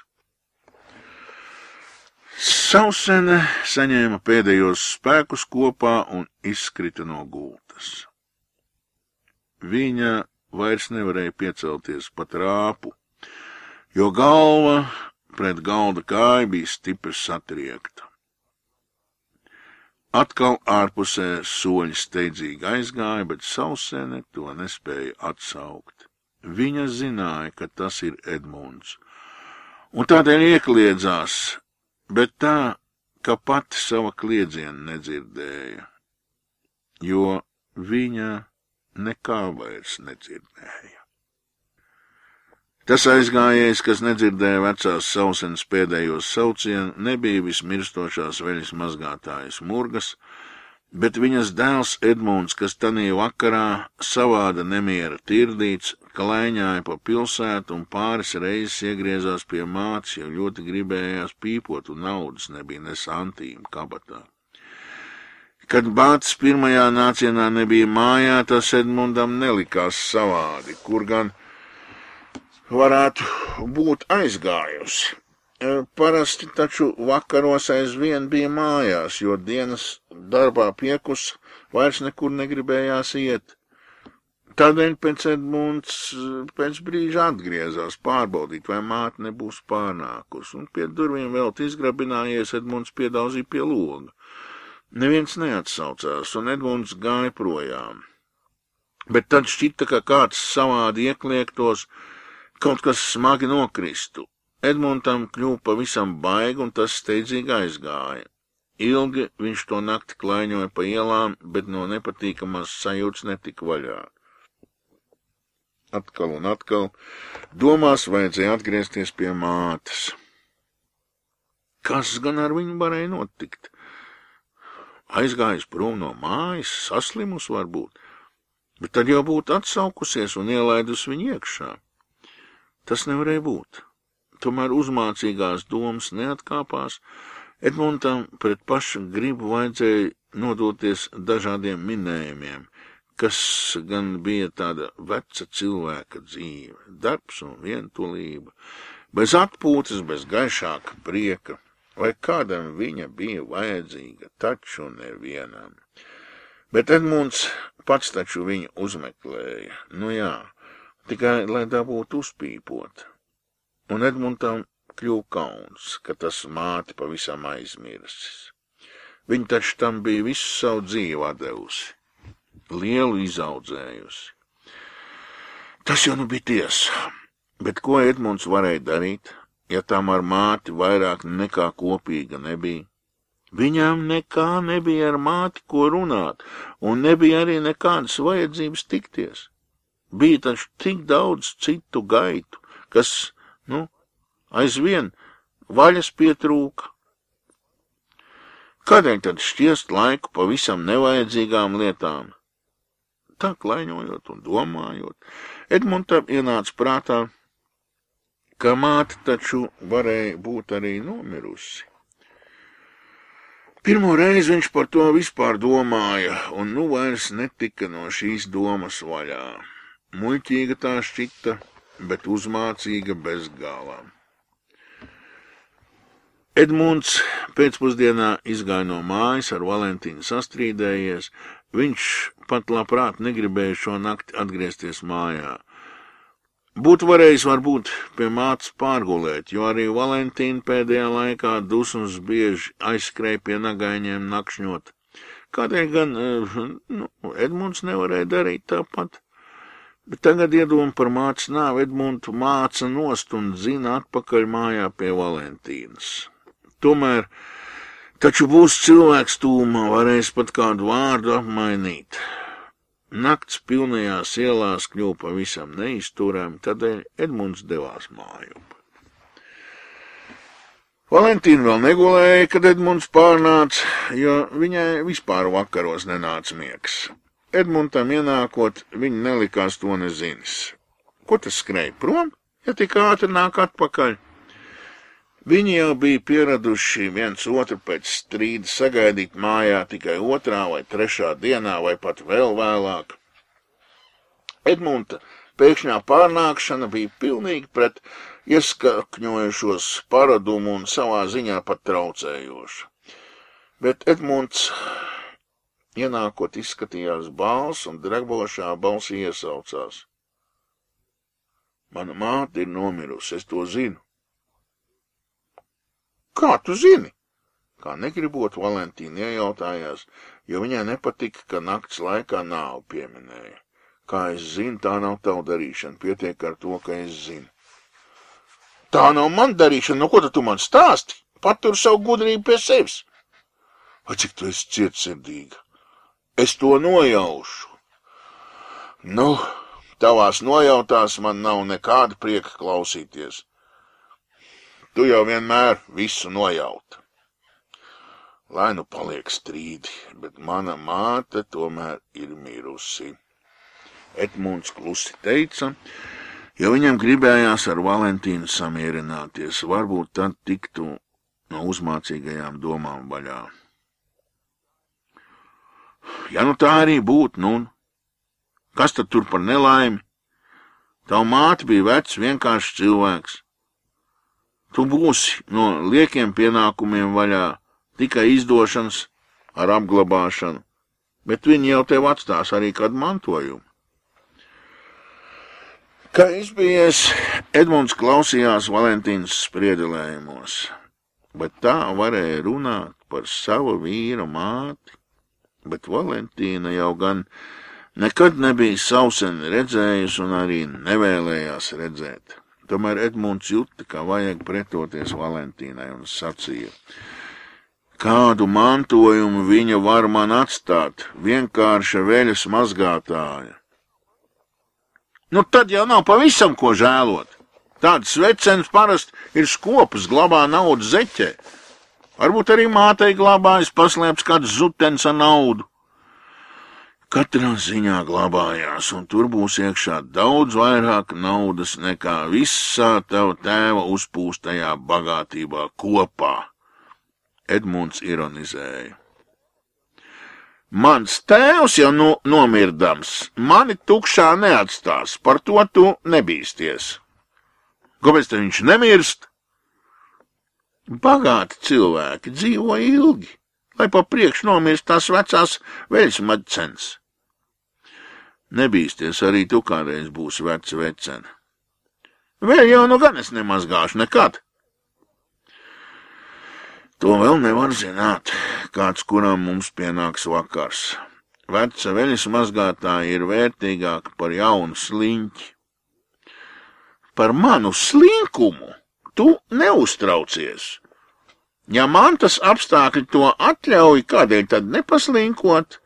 Sausene saņēma pēdējos spēkus kopā un izkrita no gultas. Viņa vairs nevarēja piecelties pat rāpu, jo galva pret galda kāju bija stipri satriekta. Atkal ārpusē soļi steidzīgi aizgāja, bet sausēne to nespēja atsaukt. Viņa zināja, ka tas ir Edmunds, un tādēļ iekliedzās, bet tā, ka pati sava kliedziena nedzirdēja, jo viņa nekā vairs nedzirdēja. Tas aizgājējs, kas nedzirdēja vecās sausenes pēdējos saucienu, nebija vismirstošās veļas mazgātājas murgas, bet viņas dēls Edmunds, kas tanī vakarā savāda nemiera tirdīts, klaiņāja pa pilsētu un pāris reizes iegriezās pie mātes, jo ļoti gribējās pīpot un naudas nebija ne santīm kabatā. Kad bācis pirmajā nācienā nebija mājā, tas Edmundam nelikās savādi, kur gan varētu būt aizgājusi. E, parasti taču vakaros aizvien bija mājās, jo dienas darbā piekus vairs nekur negribējās iet. Tādēļ pēc Edmunds pēc brīža atgriezās pārbaudīt, vai māte nebūs pārnākus, un pie durvīm vēl izgrabinājies Edmunds piedauzīja pie loga. Neviens neatsaucās, un Edmunds gāja projām. Bet tad šķita, ka kāds savādi iekliektos, kaut kas smagi nokristu. Edmundam kļuva pavisam baigi, un tas steidzīgi aizgāja. Ilgi viņš to nakti klaiņoja pa ielām, bet no nepatīkamās sajūtas netika vaļā. Atkal un atkal domās vajadzēja atgriezties pie mātes. Kas gan ar viņu varēja notikt? Aizgājis prom no mājas, saslimus varbūt, bet tad jau būtu atsaukusies un ielaidus viņu iekšā. Tas nevarēja būt. Tomēr uzmācīgās domas neatkāpās, Edmundam pret pašu gribu vajadzēja nodoties dažādiem minējumiem, kas gan bija tāda veca cilvēka dzīve, darbs un vientulība, bez atpūtas, bez gaišāka prieka, vai kādam viņa bija vajadzīga, taču nevienam. Bet Edmunds pats taču viņu uzmeklēja, nu jā, tikai lai dabūtu uzpīpot. Un Edmundam kļuva kauns, ka tas māti pavisam aizmirsis. Viņa taču tam bija visu savu dzīvi devusi, lielu izaudzējusi. Tas jau nu bija tiesa, bet ko Edmunds varēja darīt? Ja tam ar māti vairāk nekā kopīga nebija. Viņām nekā nebija ar māti, ko runāt, un nebija arī nekādas vajadzības tikties. Bija taču tik daudz citu gaitu, kas, nu, aizvien vaļas pietrūka. Kādēļ tad šķiest laiku pavisam nevajadzīgām lietām? Tā klaiņojot un domājot, Edmundam ienāca prātā ka māte taču varēja būt arī nomirusi. Pirmo reizi viņš par to vispār domāja, un nu vairs netika no šīs domas vaļā. Muļķīga tā šķita, bet uzmācīga bez galā. Edmunds pēcpusdienā izgāja no mājas ar Valentīnu sastrīdējies, viņš pat labprāt negribēja šo nakti atgriezties mājā. Būtu varējis varbūt pie mātes pārgulēt, jo arī Valentīna pēdējā laikā dusmas bieži aizskrēja pie nagaiņiem nakšņot. Kādēļ gan eh, nu, Edmunds nevarēja darīt tāpat? Bet tagad iedoma par mātes nāvi Edmundu māca nost un zina atpakaļ mājā pie Valentīnas. Tomēr taču būs cilvēks tūmā, varēs pat kādu vārdu apmainīt. Nakts pilnajās ielās kļuva pavisam neizturami, tādēļ Edmunds devās mājup. Valentīna vēl negulēja, kad Edmunds pārnāca, jo viņai vispār vakaros nenāca miegs. Edmundam ienākot, viņa nelikās to nezinis. Ko tas skrēja prom, ja tik ātri nāk atpakaļ? Viņi jau bija pieraduši viens otru pēc strīda sagaidīt mājā tikai otrā vai trešā dienā vai pat vēl vēlāk. Edmunta pēkšņā pārnākšana bija pilnīgi pret ieskakņojušos paradumu un savā ziņā pat traucējoša. Bet Edmunds, ienākot, izskatījās balss un dragbošā balsī iesaucās. Mana māte ir nomirusi, es to zinu. Kā tu zini? Kā negribot, Valentīna iejautājās, jo viņai nepatika, ka nakts laikā nāvu pieminēja. Kā es zinu, tā nav tava darīšana, pietiek ar to, ka es zinu. Tā nav man darīšana, no ko tu man stāsti? Patur savu gudrību pie sevis. Vai cik tu esi cietsirdīga? Es to nojaušu. Nu, tavās nojautās man nav nekāda prieka klausīties. Tu jau vienmēr visu nojauta. Lai nu paliek strīdi, bet mana māte tomēr ir mirusi. Edmunds klusi teica, jo viņam gribējās ar Valentīnu samierināties, varbūt tad tiktu no uzmācīgajām domām vaļā. Ja nu tā arī būtu, nu, kas tad tur par nelaimi? Tava māte bija vecs, vienkāršs cilvēks. Tu būsi no liekiem pienākumiem vaļā, tikai izdošanas ar apglabāšanu, bet viņi jau tev atstās arī kādu mantojumu. Kā izbijies, Edmunds klausījās Valentīnas spriedelējumos, bet tā varēja runāt par savu vīru māti, bet Valentīna jau gan nekad nebija sauseni redzējusi un arī nevēlējās redzēt. Tomēr Edmunds juta, ka vajag pretoties Valentīnai un sacīja, kādu mantojumu viņa var man atstāt, vienkārša veļas mazgātāja. Nu tad jau nav pavisam ko žēlot. Tāds vecens parasti ir skopus, glabā naudu zeķē. Varbūt arī mātei glabājas paslēpts kāds zutens ar naudu. Katrā ziņā glabājās, un tur būs iekšā daudz vairāk naudas nekā visā tava tēva uzpūstajā bagātībā kopā. Edmunds ironizēja. Mans tēvs jau nu, nomirdams, mani tukšā neatstās, par to tu nebīsties. Kāpēc te viņš nemirst? Bagāti cilvēki dzīvo ilgi, lai pa priekš nomirst tās vecās veļas maģcens. Nebīsties, arī tu kādreiz būsi veca vecena. Vēl jau nu gan es nemazgāšu nekad. To vēl nevar zināt, kāds kuram mums pienāks vakars. Veca veļas mazgātāja ir vērtīgāka par jaunu sliņķi. Par manu slinkumu tu neuztraucies. Ja man tas apstākļi to atļauj, kādēļ tad nepaslinkot?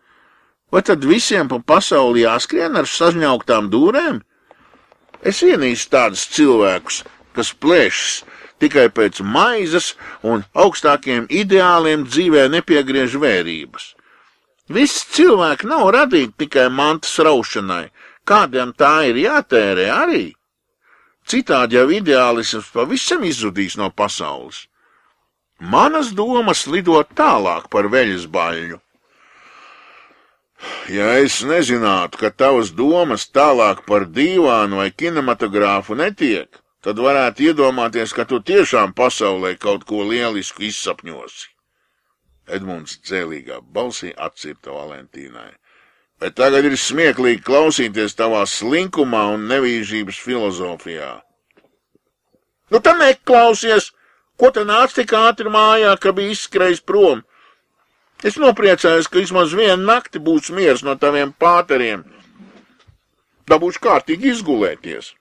Vai tad visiem pa pasauli jāskrien ar sažņauktām dūrēm? Es ienīstu tādus cilvēkus, kas plēšas tikai pēc maizes un augstākiem ideāliem dzīvē nepiegriež vērības. Viss cilvēki nav radīti tikai mantas raušanai, kādiem tā ir jātērē arī. Citādi jau ideālisms pavisam izzudīs no pasaules. Manas domas lido tālāk par veļas baļņu. Ja es nezinātu, ka tavas domas tālāk par dīvānu vai kinematogrāfu netiek, tad varētu iedomāties, ka tu tiešām pasaulē kaut ko lielisku izsapņosi. Edmunds cēlīgā balsī atcirta Valentīnai. Bet tagad ir smieklīgi klausīties tavā slinkumā un nevīžības filozofijā. Nu, tam neklausies, ko te nāc tik ātri mājā, ka bija izskrējis prom. Es nopriecājos, ka vismaz vienu nakti būs miers no taviem pāteriem. Dabūšu kārtīgi izgulēties.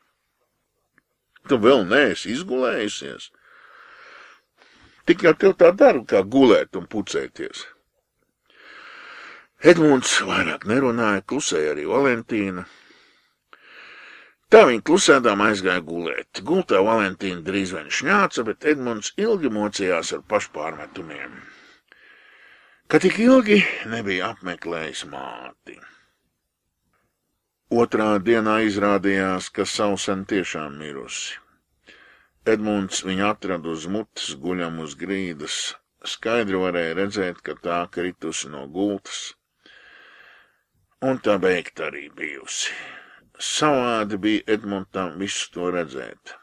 Tu vēl neesi izgulējusies. Tik jau tev tā dara, kā gulēt un pucēties. Edmunds vairāk nerunāja, klusēja arī Valentīna. Tā viņa klusēdām aizgāja gulēt. Gultā Valentīna drīz vien šņāca, bet Edmunds ilgi mocījās ar pašpārmetumiem. Ka tik ilgi nebija apmeklējis māti. Otrā dienā izrādījās, ka sausen tiešām mirusi. Edmunds viņu atrada uz mutes, guļam uz grīdas. Skaidri varēja redzēt, ka tā kritusi no gultas, un tā beigta arī bijusi. Savādi bija Edmundam visu to redzēt.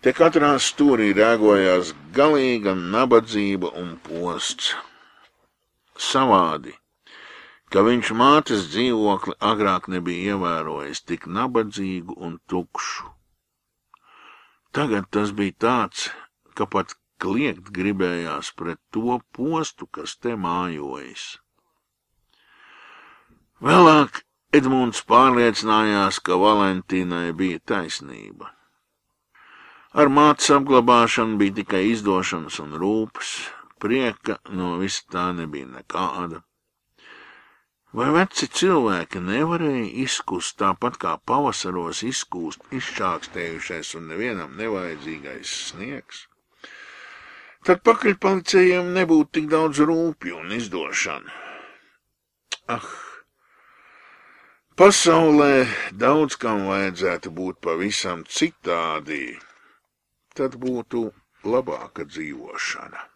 Te katrā stūrī rēgojās galīga nabadzība un posts. Savādi, ka viņš mātes dzīvokli agrāk nebija ievērojis tik nabadzīgu un tukšu. Tagad tas bija tāds, ka pat kliegt gribējās pret to postu, kas te mājojas. Vēlāk Edmunds pārliecinājās, ka Valentīnai bija taisnība. Ar mātes apglabāšanu bija tikai izdošanas un rūpes, prieka no visa tā nebija nekāda. Vai veci cilvēki nevarēja izkust tāpat kā pavasaros izkūst izčākstējušais un nevienam nevajadzīgais sniegs? Tad pakaļpalicējiem nebūtu tik daudz rūpju un izdošanu. Ah! Pasaulē daudz kam vajadzētu būt pavisam citādi, tad būtu labāka dzīvošana.